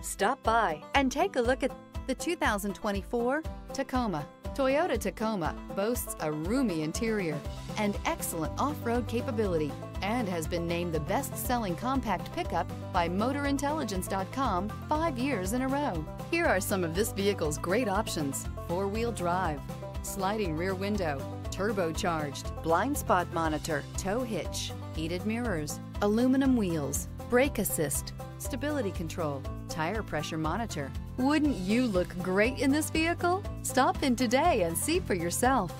Stop by and take a look at the 2024 Tacoma. Toyota Tacoma boasts a roomy interior and excellent off-road capability and has been named the best-selling compact pickup by MotorIntelligence.com five years in a row. Here are some of this vehicle's great options. Four-wheel drive, sliding rear window, turbocharged, blind spot monitor, tow hitch, heated mirrors, aluminum wheels, brake assist, stability control, tire pressure monitor. Wouldn't you look great in this vehicle? Stop in today and see for yourself.